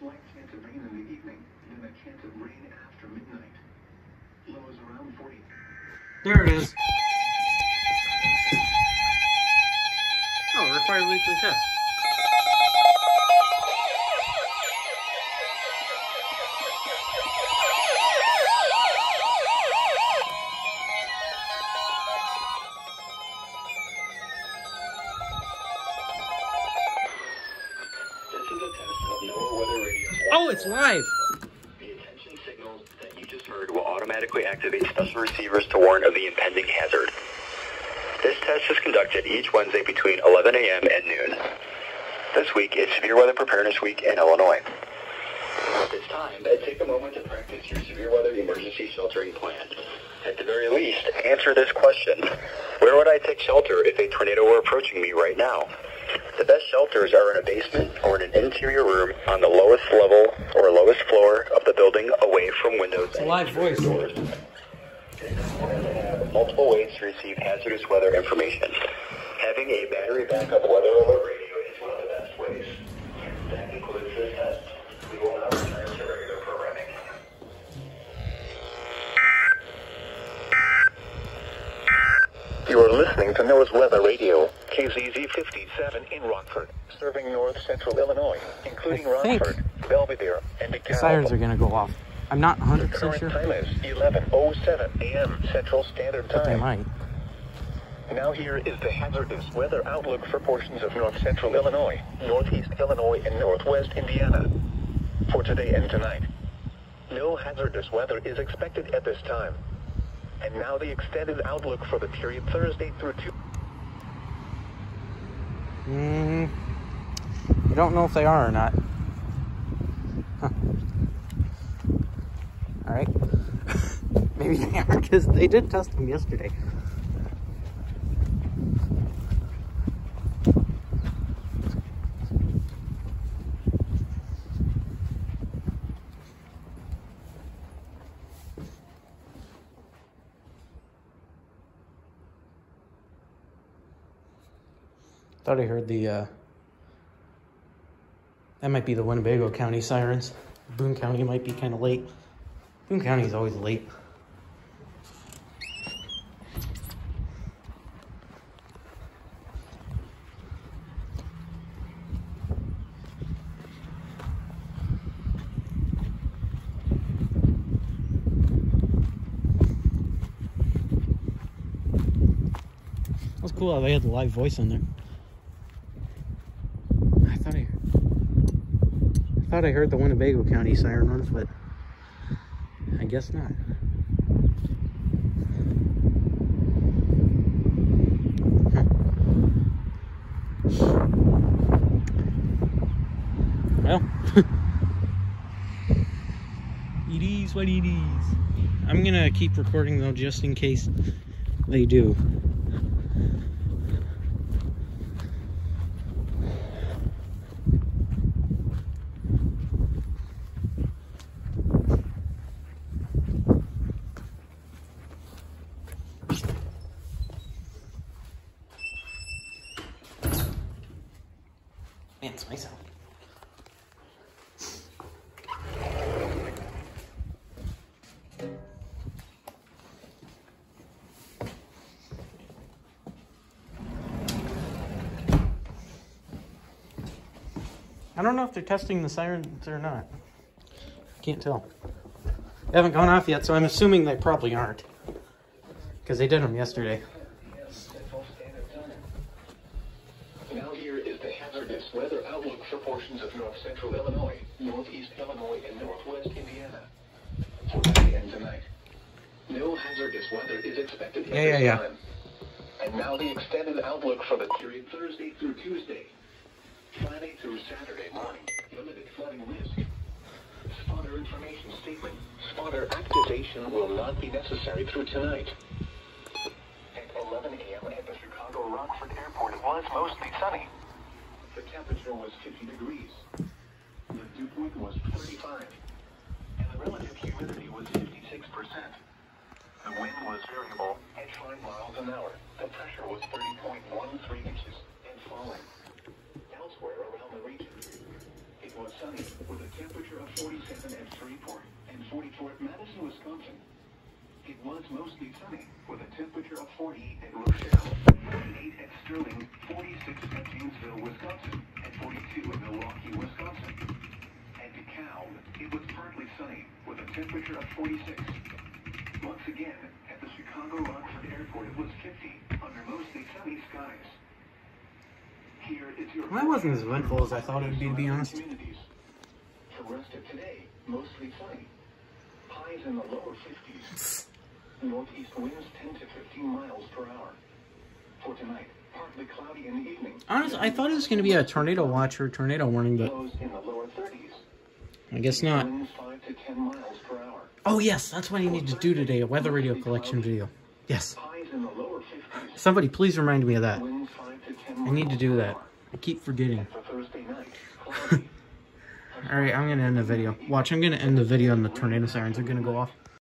slight chance of rain in the evening, then a chance of rain after midnight. Lows around 40. There it is. Oh, required weekly test. Oh, it's live. The attention signals that you just heard will automatically activate special receivers to warn of the impending hazard. This test is conducted each Wednesday between 11 a.m. and noon. This week is Severe Weather Preparedness Week in Illinois. At this time, take a moment to practice your severe weather emergency sheltering plan. At the very least, answer this question. Where would I take shelter if a tornado were approaching me right now? The best shelters are in a basement or in an interior room on the lowest level or lowest floor of the building away from windows It's a live voice. doors. Multiple ways to receive hazardous weather information. Having a battery backup weather alert radio is one of the best ways. That concludes this test. We will now return to regular programming. You are listening to NOAA's Weather Radio, KZZ 57 in Rockford, serving north central Illinois, including Rockford, Belvidere, and The sirens are gonna go off. I'm not 100% Current sure, time is 11:07 a.m. Central Standard but they Time. might. Now here is the hazardous weather outlook for portions of north central Illinois, northeast Illinois, and northwest Indiana for today and tonight. No hazardous weather is expected at this time. And now the extended outlook for the period Thursday through Tuesday. Mm, I don't know if they are or not. Huh. All right. Maybe they are because they did test them yesterday. Thought I heard the, uh, that might be the Winnebago County sirens. Boone County might be kind of late. Boone County is always late. That's cool they had the live voice on there. I thought I, I thought I heard the Winnebago County siren ones, but I guess not. Well, it is what it is. I'm gonna keep recording though, just in case they do. Man, it's out. I don't know if they're testing the sirens or not. Can't tell. They haven't gone off yet, so I'm assuming they probably aren't. Because they did them yesterday. Hazardous weather outlook for portions of north central Illinois, northeast Illinois, and northwest Indiana for today and tonight. No hazardous weather is expected Yeah, yeah, yeah. time. And now the extended outlook for the period Thursday through Tuesday. Friday through Saturday morning. Limited flooding risk. Spotter information statement. Spotter activation will not be necessary through tonight. At 11 a.m. at the Chicago Rockford Airport, it was mostly sunny. The temperature was 50 degrees. The dew point was 35. And the relative humidity was 56%. The wind was variable at 5 miles an hour. The pressure was 30.13 inches and falling. Elsewhere around the region, it was sunny with a temperature of 47 at Freeport and 44 at Madison, Wisconsin. It was mostly sunny with a temperature of 40 at Rochelle, 48 at Sterling, 46 at Janesville, Wisconsin, and 42 at Milwaukee, Wisconsin. At DeKalb, it was partly sunny with a temperature of 46. Once again, at the Chicago Rockford Airport, it was 50 under mostly sunny skies. Here is your Well, that wasn't as eventful as I thought it would be, to be honest. For rest of today, mostly sunny. Highs in the lower 50s. Northeast winds 10 to 15 miles per hour. For tonight, cloudy in the. Honestly, I thought it was going to be a tornado watch or tornado warning, but Lows in the lower 30s. I guess not. Winds 5 to 10 miles per hour. Oh, yes, that's what I need to do today, a weather radio collection video. Yes. Highs in the lower 50s. Somebody please remind me of that. Winds 5 to 10 I need to do that. I keep forgetting. Alright, I'm going to end the video. Watch, I'm going to end the video and the tornado sirens are going to go off.